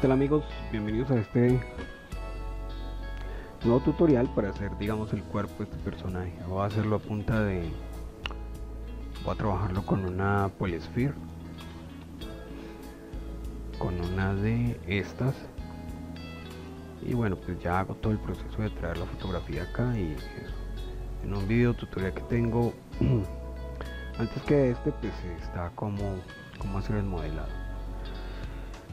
tal amigos? Bienvenidos a este nuevo tutorial para hacer digamos el cuerpo de este personaje. Voy a hacerlo a punta de... Voy a trabajarlo con una Polysphere. Con una de estas. Y bueno, pues ya hago todo el proceso de traer la fotografía acá y eso. En un video tutorial que tengo antes que este pues está como, como hacer el modelado.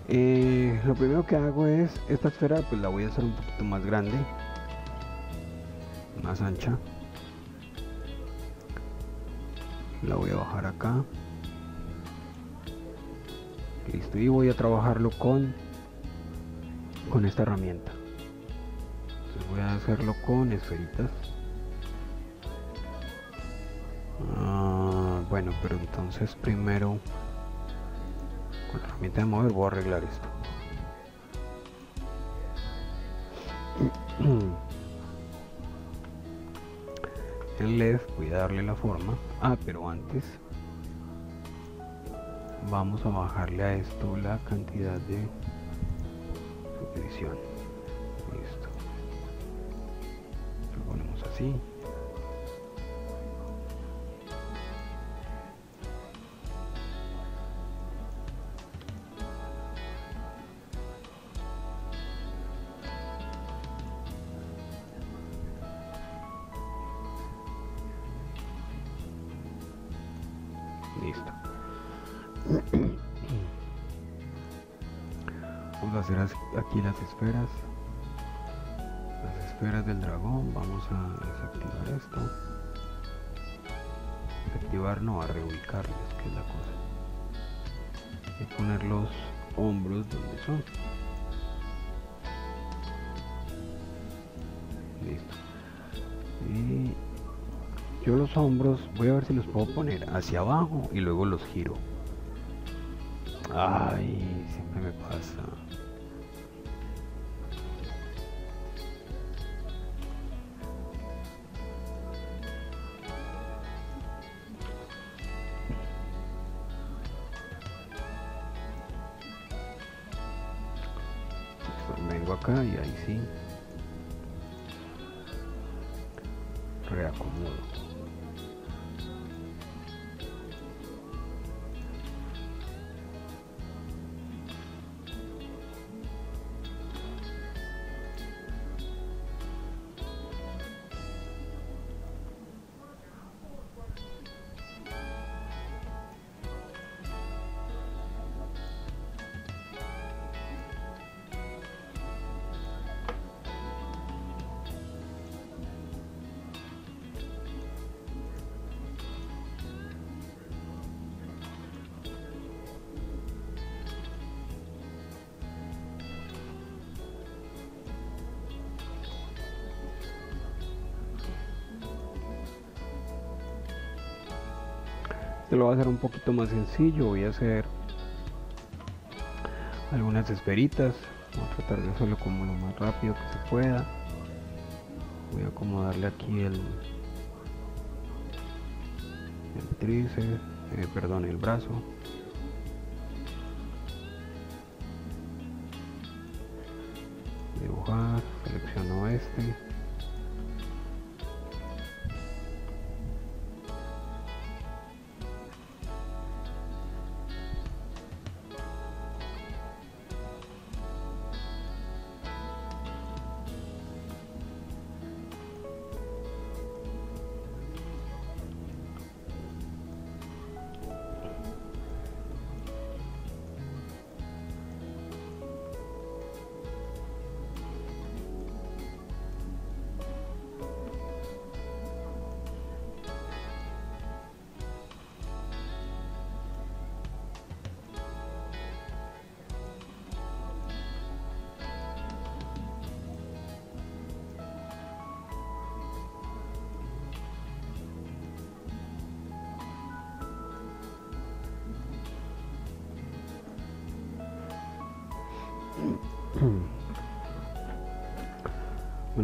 Eh, lo primero que hago es esta esfera pues la voy a hacer un poquito más grande más ancha. La voy a bajar acá. Listo y voy a trabajarlo con con esta herramienta. Entonces voy a hacerlo con esferitas. Ah, bueno pero entonces primero con la herramienta de mover voy a arreglar esto. En LED voy a darle la forma. Ah pero antes vamos a bajarle a esto la cantidad de subdivision listo. Lo ponemos así vamos a hacer aquí las esferas. Las esferas del dragón vamos a desactivar esto. Desactivar no a reubicarlas que es la cosa. Y poner los hombros donde son. Listo. Y yo los hombros voy a ver si los puedo poner hacia abajo y luego los giro ay siempre me pasa vengo lo voy a hacer un poquito más sencillo voy a hacer algunas esferitas voy a tratar de hacerlo como lo más rápido que se pueda. Voy a acomodarle aquí el el tríceps eh, perdón el brazo. Dibujar selecciono este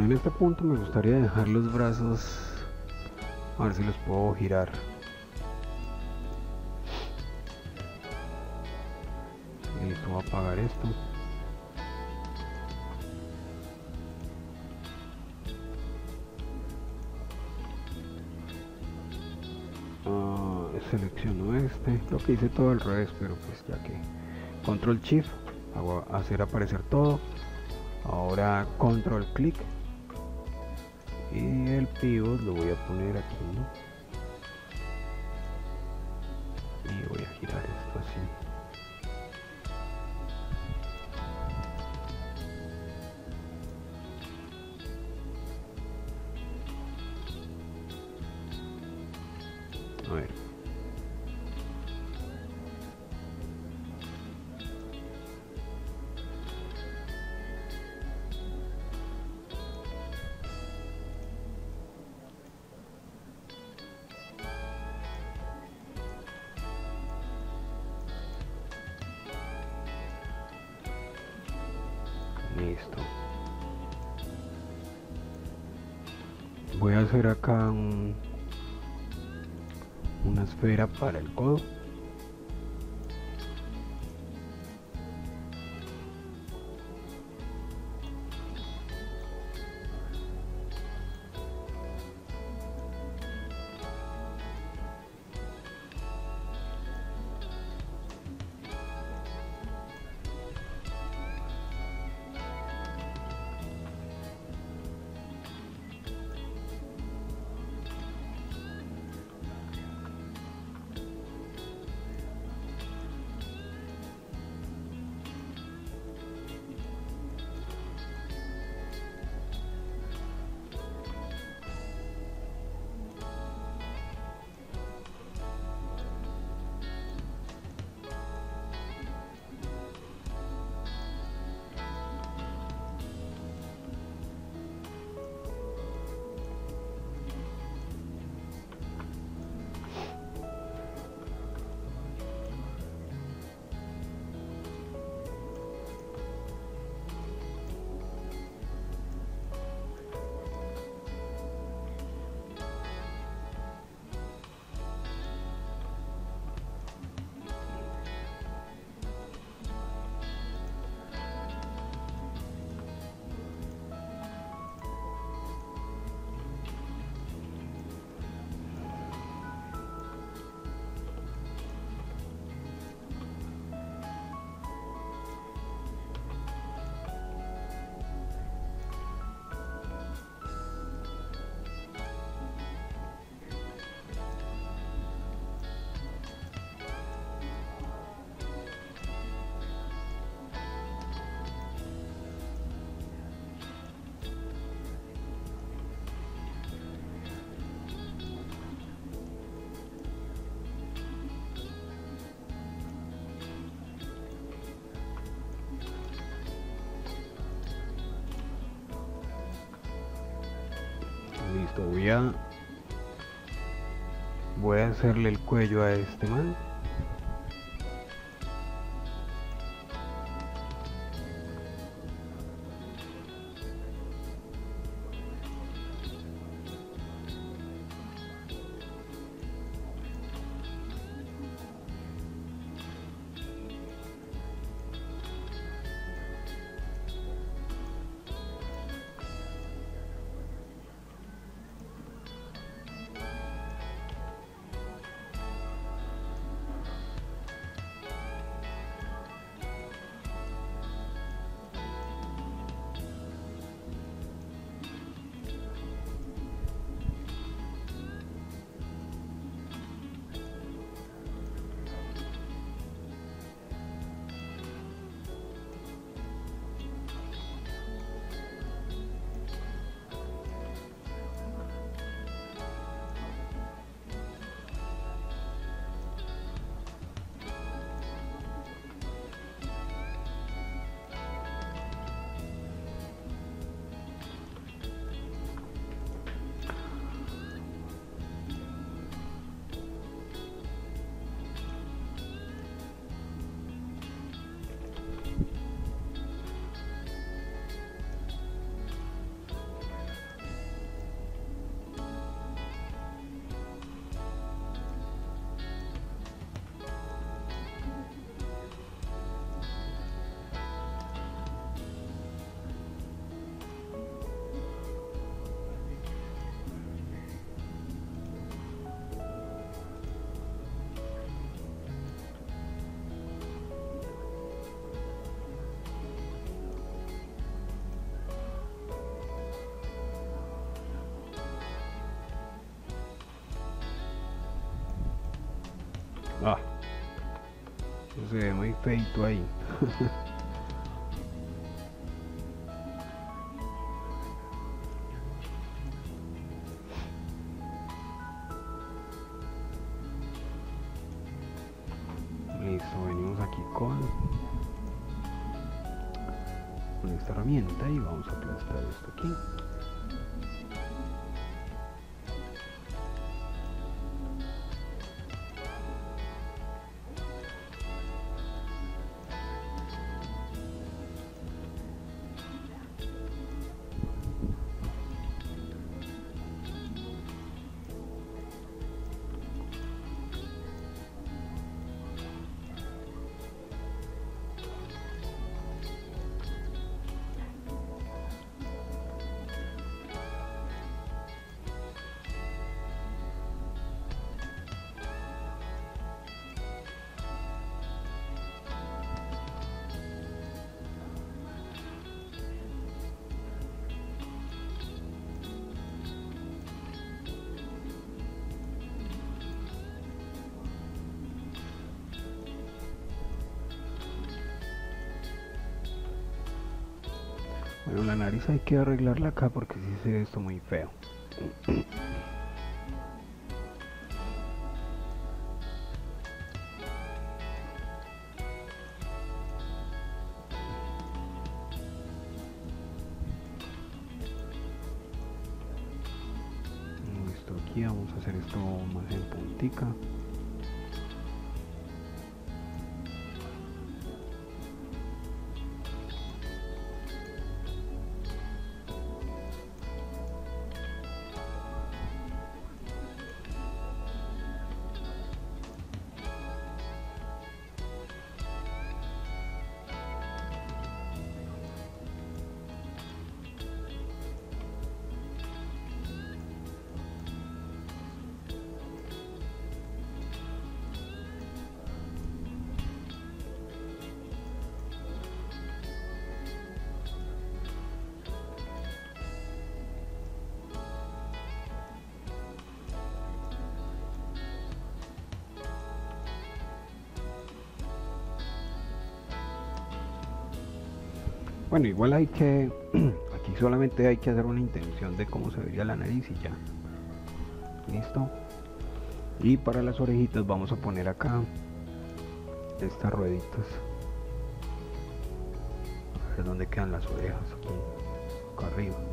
en este punto me gustaría dejar los brazos a ver si los puedo girar. Y listo voy a apagar esto. Ah, selecciono este. Lo que hice todo al revés pero pues ya que control shift hago hacer aparecer todo. Ahora control clic lo voy a poner aquí. Y voy a girar esto así voy a hacer acá una esfera para el codo listo voy a voy a hacerle el cuello a este man se ve muy feito ahí. Bueno, la nariz hay que arreglarla acá porque si se ve esto muy feo. Listo, aquí vamos a hacer esto más en puntica. Bueno, igual hay que, aquí solamente hay que hacer una intención de cómo se vería la nariz y ya. Listo. Y para las orejitas vamos a poner acá estas rueditas. A ver dónde quedan las orejas. Acá arriba.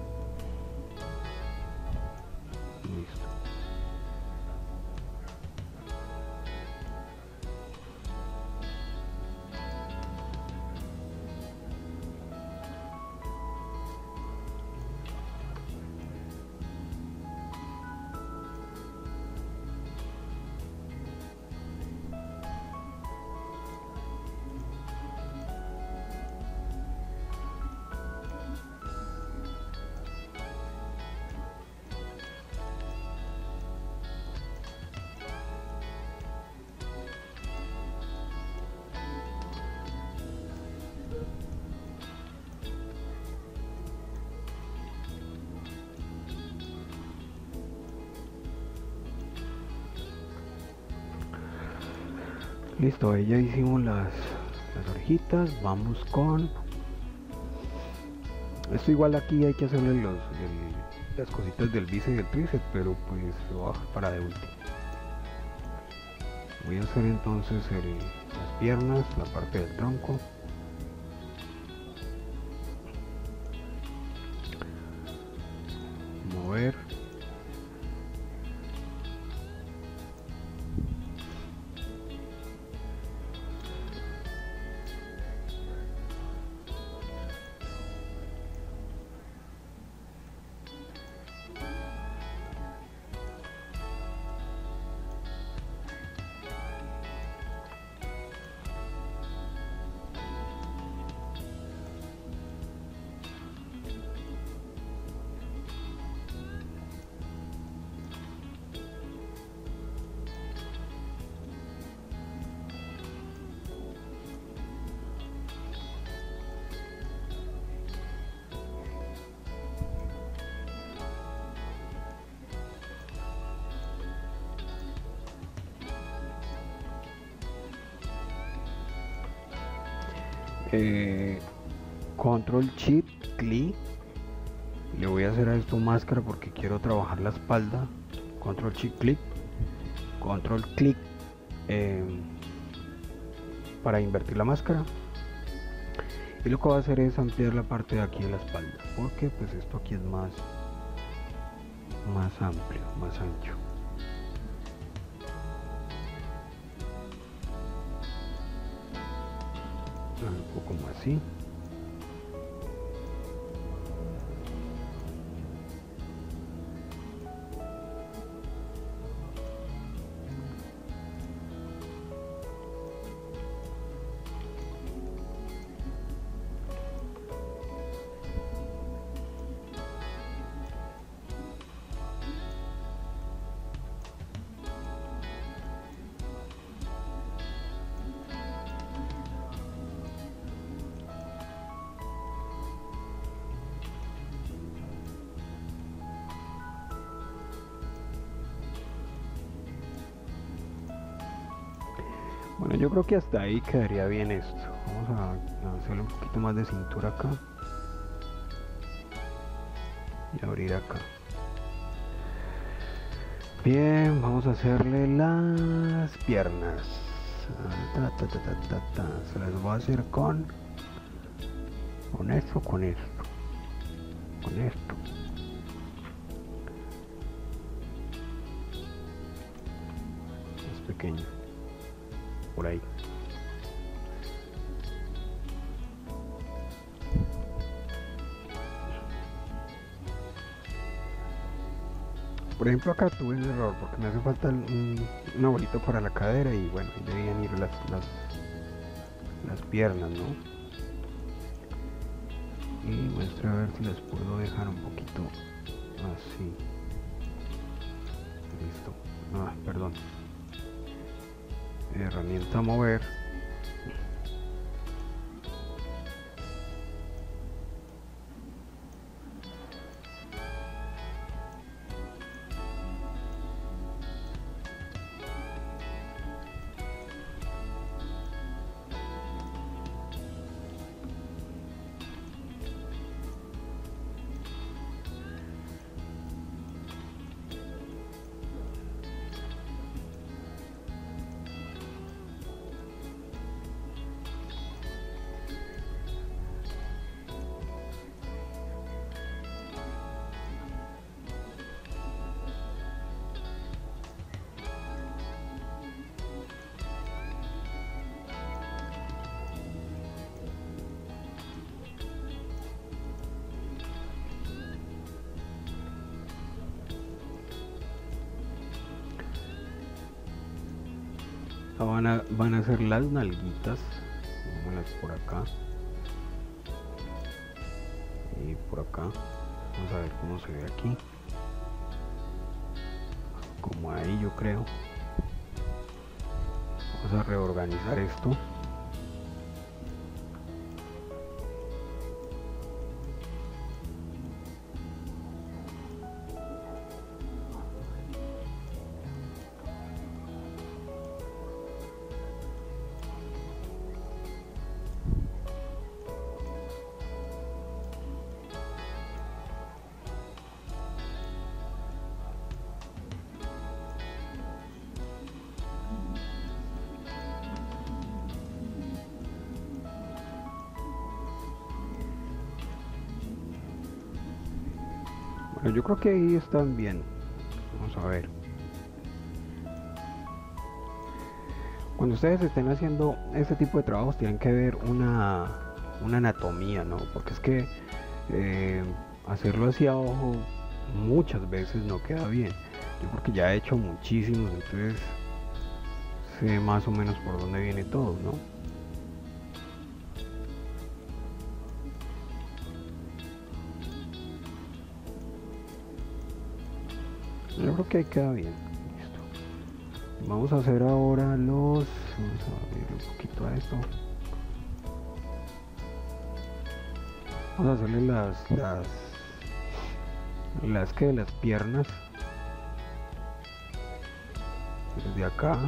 Listo, ahí ya hicimos las, las orejitas. Vamos con. Esto igual aquí hay que hacerle las cositas del bíceps y el tríceps, pero pues dejar para de último. Voy a hacer entonces las piernas, la parte del tronco. Eh, control shift clic. Le voy a hacer a esto máscara porque quiero trabajar la espalda. Control shift clic. Control clic em, para invertir la máscara. Y lo que voy a hacer es ampliar la parte de aquí de la espalda porque pues esto aquí es más más amplio más ancho un Bueno, yo creo que hasta ahí quedaría bien esto. Vamos a hacerle un poquito más de cintura acá. Y abrir acá. Bien, vamos a hacerle las piernas. Se las voy a hacer con con esto, con esto, con esto. Es pequeño por ahí. Por ejemplo acá tuve un error porque me hace falta un, un para la cadera y bueno, debían ir las, las, las piernas, ¿no? Y muestra a ver si las puedo dejar un poquito así. Listo. Ah, perdón herramienta mover van a, van a ser las nalguitas por acá. Y por acá vamos a ver cómo se ve aquí. Como ahí yo creo. Vamos a reorganizar esto yo creo que ahí están bien. Vamos a ver. Cuando ustedes estén haciendo este tipo de trabajos tienen que ver una, una anatomía, ¿no? Porque es que eh, hacerlo hacia abajo muchas veces no queda bien. Yo porque ya he hecho muchísimos, entonces sé más o menos por dónde viene todo, ¿no? Yo creo que ahí queda bien listo vamos a hacer ahora los vamos a abrir un poquito a esto vamos a hacerle las las las que las piernas desde acá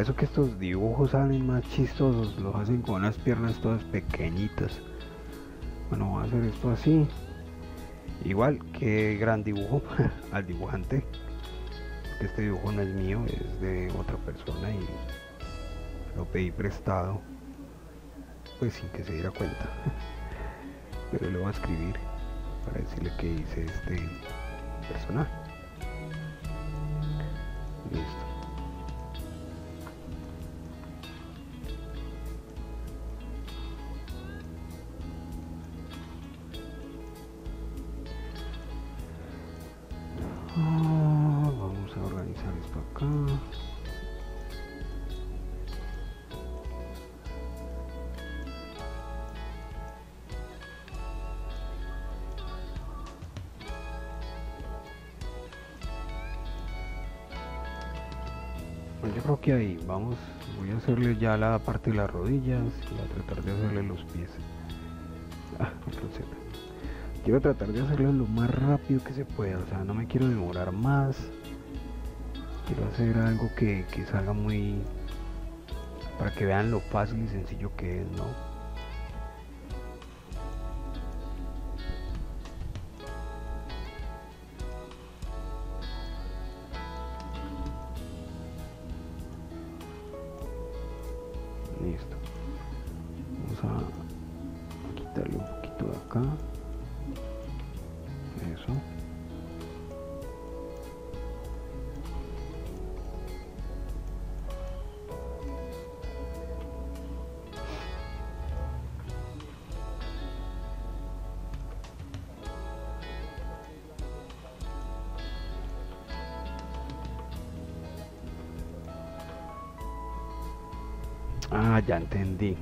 eso que estos dibujos salen más chistosos, los hacen con unas piernas todas pequeñitas. Bueno, voy a hacer esto así. Igual, que gran dibujo al dibujante. Este dibujo no es mío, es de otra persona y lo pedí prestado. Pues sin que se diera cuenta. Pero le voy a escribir para decirle que hice este personaje. Listo. Vamos, voy a hacerle ya la parte de las rodillas y a tratar de hacerle los pies. Ah. Quiero tratar de hacerlo lo más rápido que se pueda, o sea, no me quiero demorar más. Quiero hacer algo que, que salga muy... para que vean lo fácil y sencillo que es, ¿no? Ah, ya entendí.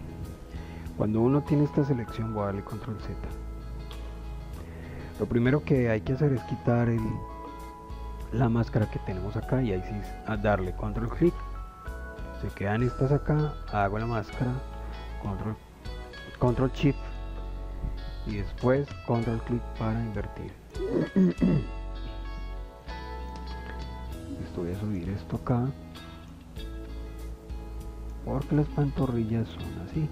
Cuando uno tiene esta selección, voy a darle control Z. Lo primero que hay que hacer es quitar el, la máscara que tenemos acá y ahí sí a darle control clic. Se quedan estas acá, hago la máscara, control, control shift y después control clic para invertir. Esto voy a subir esto acá porque las pantorrillas son así.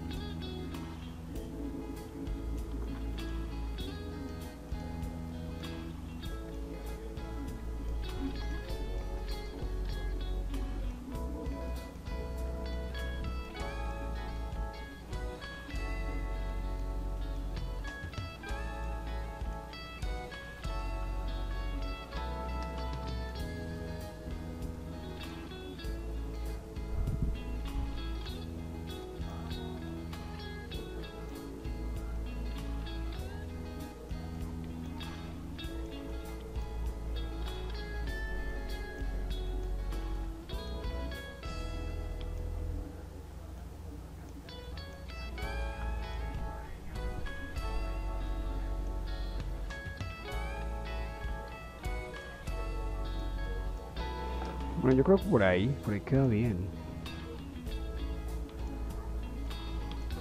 Bueno, yo creo que por ahí, por ahí queda bien.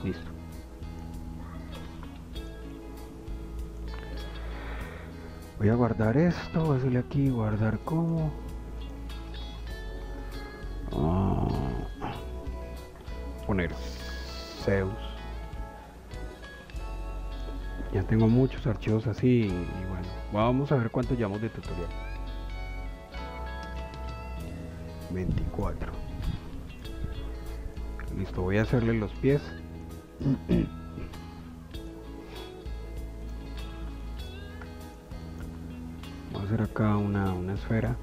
Listo. Voy a guardar esto, voy a hacerle aquí, guardar como. Ah, poner Zeus. Ya tengo muchos archivos así y bueno, vamos a ver cuánto llevamos de tutorial. 24 listo voy a hacerle los pies. Voy a hacer acá una, una esfera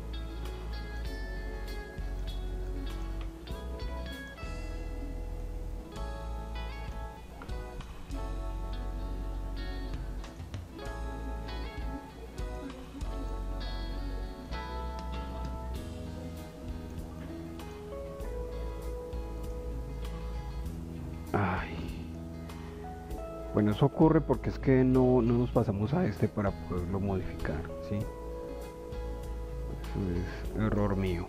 Bueno, eso ocurre porque es que no, no nos pasamos a este para poderlo modificar, ¿sí? Eso es error mío.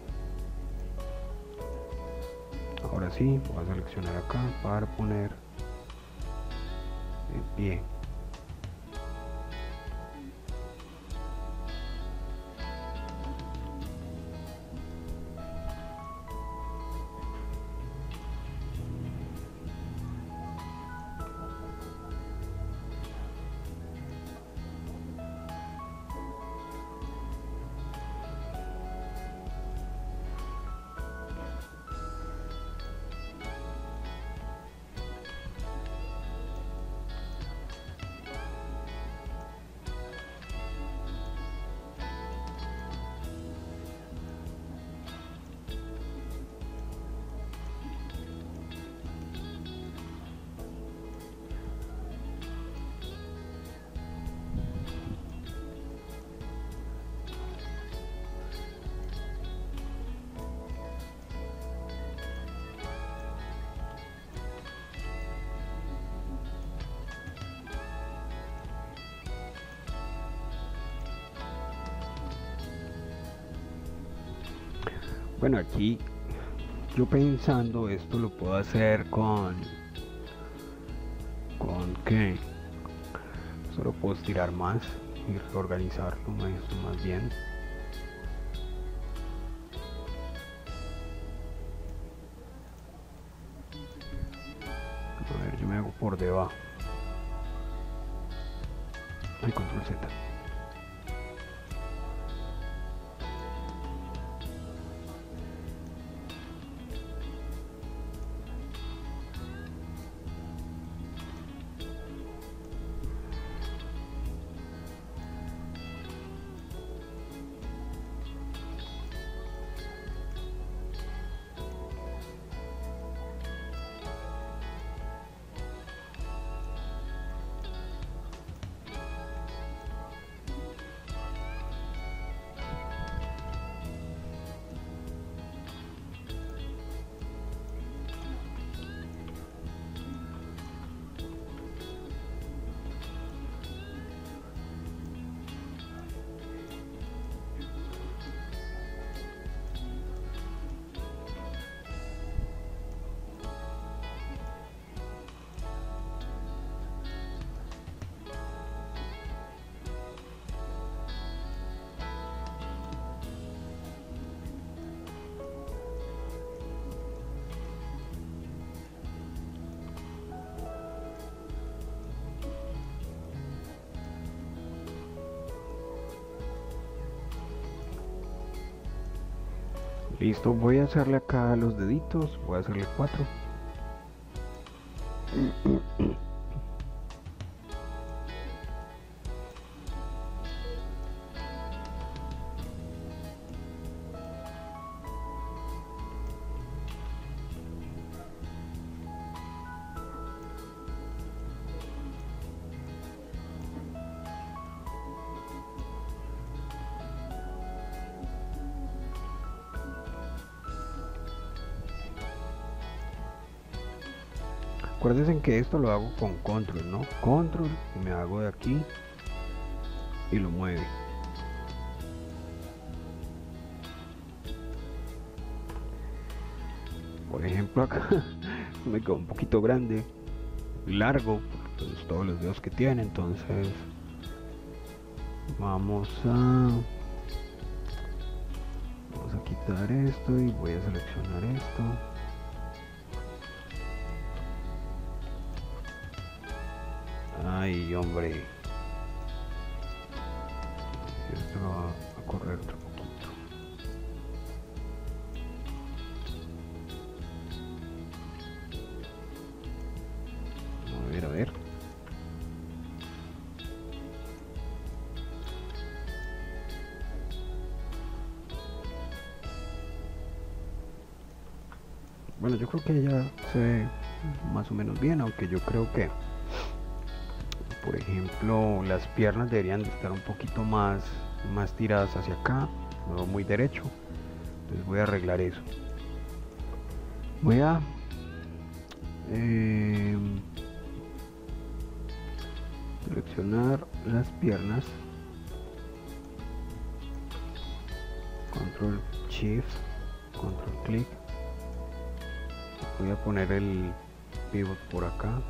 Ahora sí, voy a seleccionar acá para poner el bueno aquí yo pensando esto lo puedo hacer con con que solo puedo estirar más y reorganizarlo más, más bien. A ver yo me hago por debajo. Y control Z Listo, voy a hacerle acá los deditos, voy a hacerle cuatro. Que esto lo hago con control, ¿no? Control me hago de aquí y lo mueve. Por ejemplo acá me quedó un poquito grande, largo, todos los dedos que tiene, entonces vamos a vamos a quitar esto y voy a seleccionar esto Hombre. Esto va a correr otro poquito. A ver, a ver. Bueno, yo creo que ya se ve más o menos bien, aunque yo creo que por ejemplo las piernas deberían de estar un poquito más más tiradas hacia acá no muy derecho entonces voy a arreglar eso. Voy a em, seleccionar las piernas. Control shift control clic. Voy a poner el pivot por acá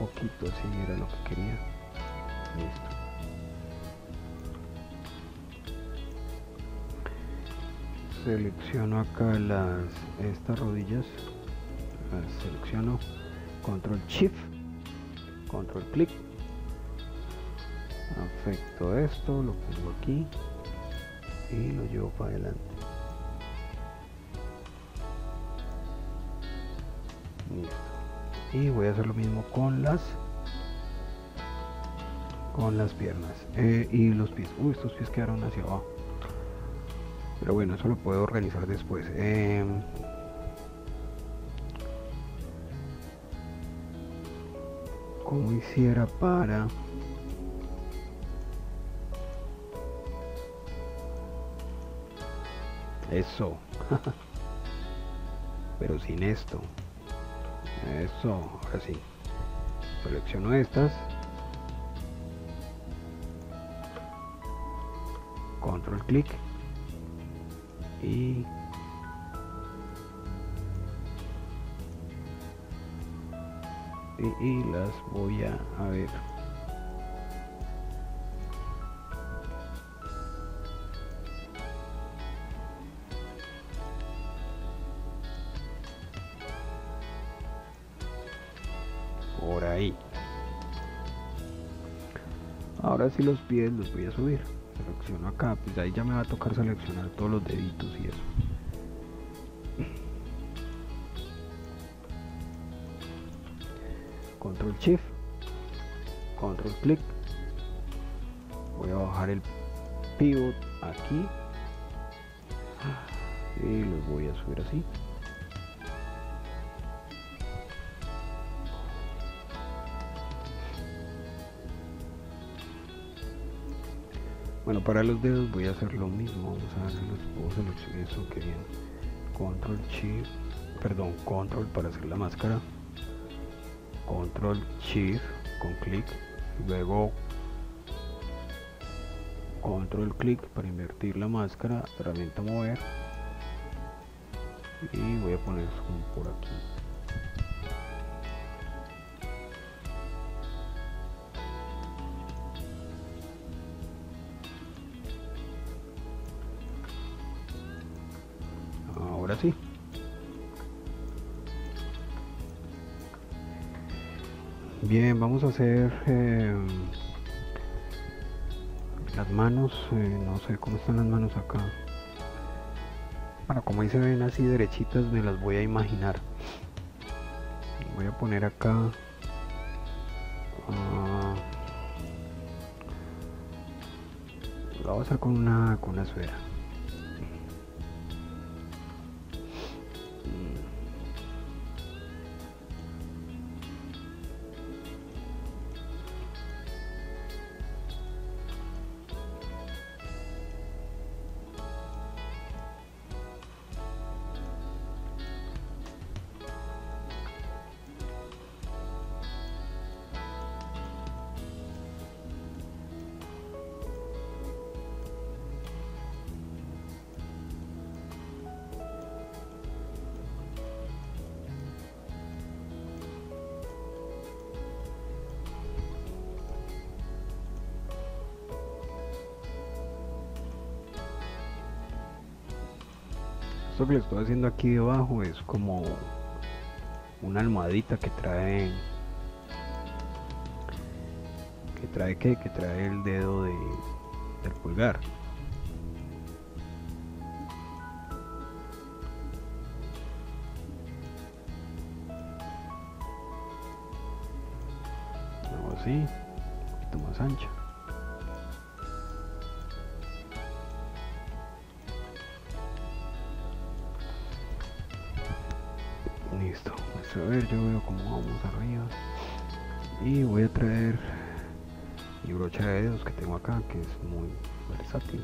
poquito así era lo que quería. Listo. Selecciono acá las estas rodillas. Las selecciono. Control shift. Control clic afecto esto lo pongo aquí y lo llevo para adelante. Listo y voy a hacer lo mismo con las con las piernas eh, y los pies. Uy, estos pies quedaron hacia abajo. Pero bueno eso lo puedo organizar después. Eh, como hiciera para eso. Pero sin esto eso ahora sí. Selecciono estas. Control clic. Y y, las voy a, a ver los pies los voy a subir. Selecciono acá pues ahí ya me va a tocar seleccionar todos los deditos y eso. Control shift control click voy a bajar el pivot aquí. Y los voy a subir así bueno para los dedos voy a hacer lo mismo vamos a si los seleccionar eso que bien. Control shift perdón control para hacer la máscara. Control shift con clic. Luego control clic para invertir la máscara herramienta mover. Y voy a poner por aquí Bien, vamos a hacer eh, las manos, eh, no sé cómo están las manos acá. Bueno, como ahí se ven así derechitas, me las voy a imaginar. Voy a poner acá. Uh, lo voy a hacer con una, con una esfera. Que le estoy haciendo aquí debajo es como una almohadita que trae que trae que que trae el dedo de, del pulgar. Así vamos arriba. Y voy a traer mi brocha de dedos que tengo acá que es muy versátil.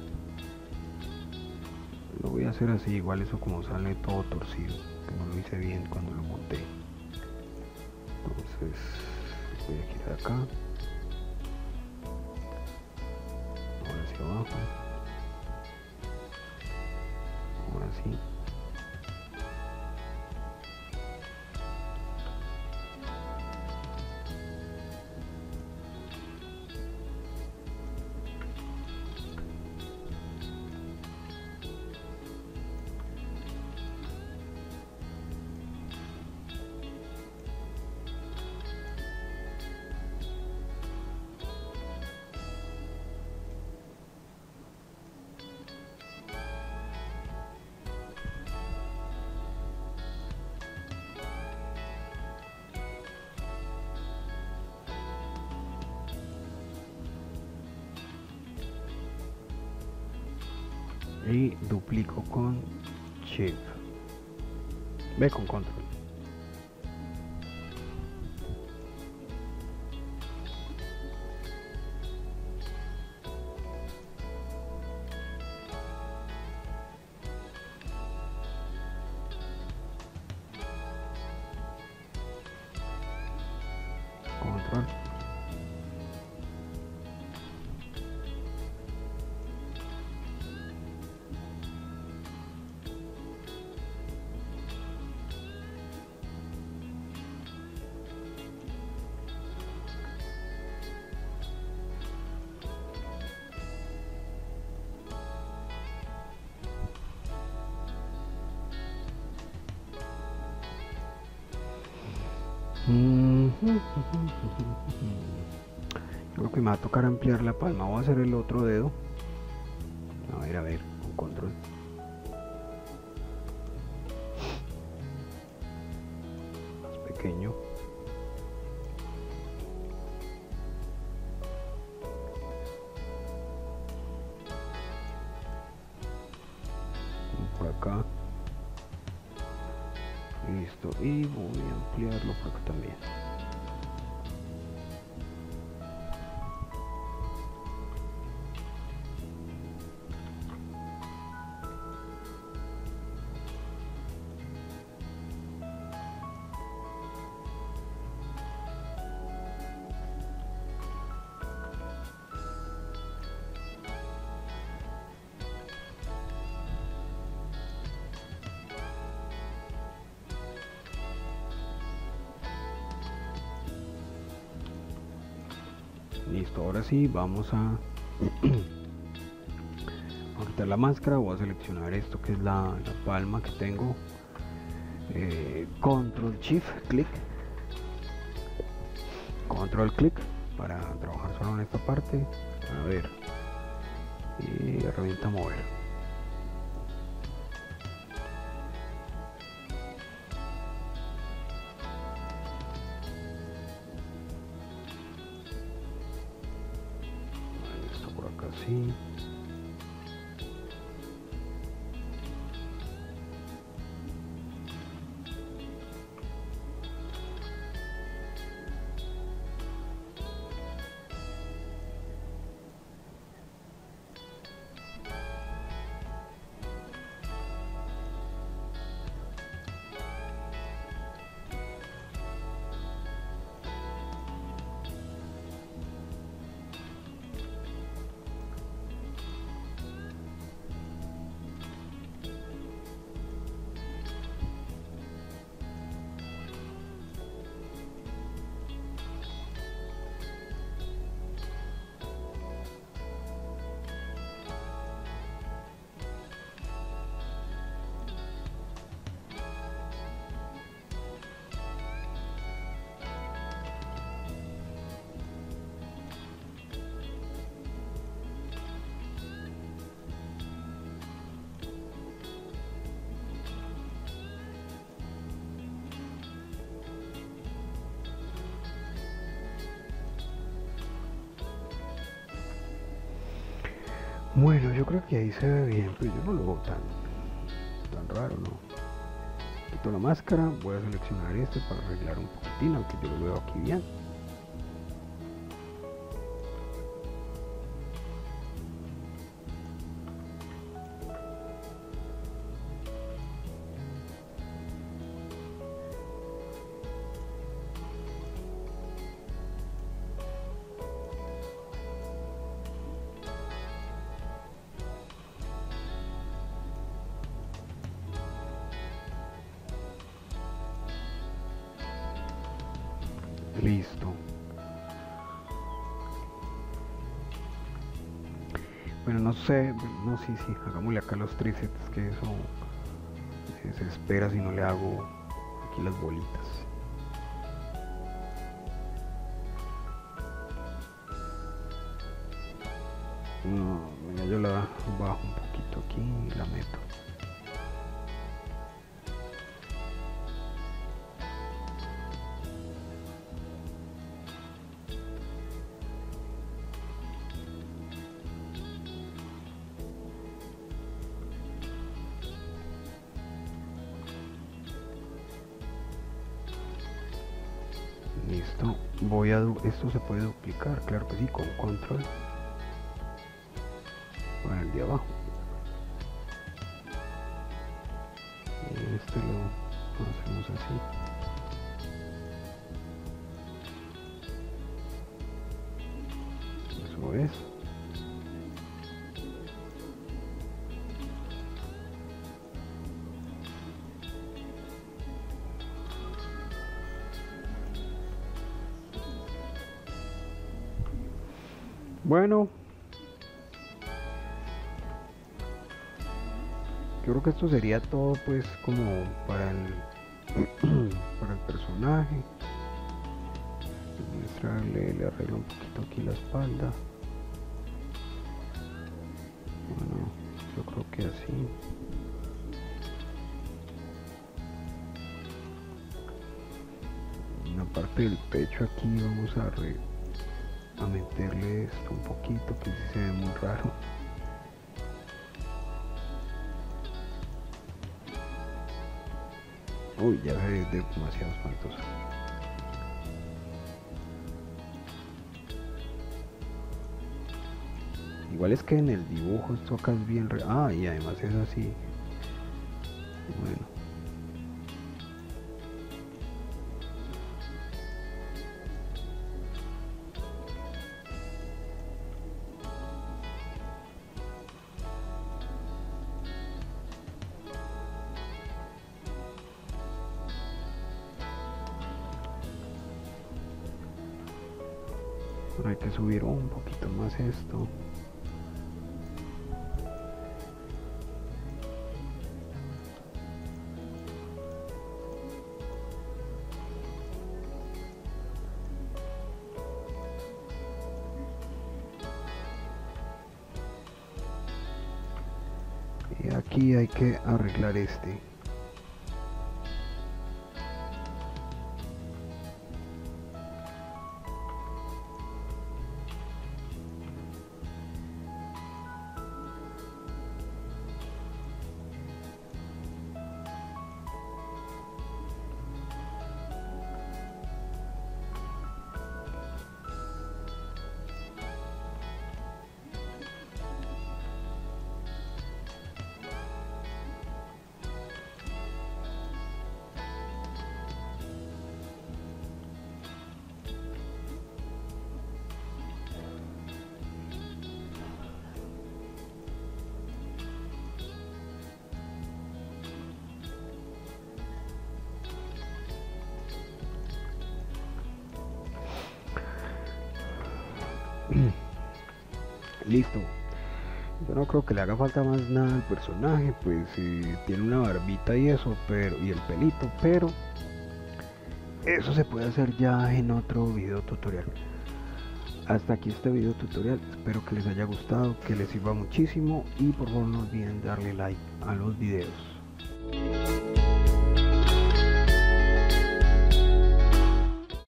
Lo voy a hacer así igual eso como sale todo torcido que no lo hice bien cuando lo monté. Entonces voy a girar acá. Ahora hacia abajo. Ahora sí con control Creo que me va a tocar ampliar la palma. Voy a hacer el otro dedo. Listo ahora sí vamos a quitar la máscara. Voy a seleccionar esto que es la, palma que tengo. Eh, control shift clic. Control clic para trabajar solo en esta parte. A ver. Y herramienta mover Bueno, yo creo que ahí se ve bien, pero yo no lo veo tan, tan raro, ¿no? Quito la máscara, voy a seleccionar este para arreglar un poquitín, aunque yo lo veo aquí bien. Bueno, no sé, no, sí, sí, hagámosle acá los tríceps, que eso se espera si no le hago aquí las bolitas. No, yo la bajo un poquito aquí y la meto. Claro que sí con control. Con el de abajo Bueno. Yo creo que esto sería todo pues como para el, para el personaje. mostrarle le arreglo un poquito aquí la espalda bueno yo creo que así una parte del pecho aquí vamos a, a meterle esto un poquito que se ve muy raro uy ya se ve demasiado espantoso Igual es que en el dibujo esto acá es bien... Re ah, y además es así. Bueno. Esto y aquí hay que arreglar este que le haga falta más nada al personaje, pues eh, tiene una barbita y eso, pero y el pelito, pero eso se puede hacer ya en otro video tutorial. Hasta aquí este video tutorial, espero que les haya gustado, que les sirva muchísimo y por favor no olviden darle like a los videos.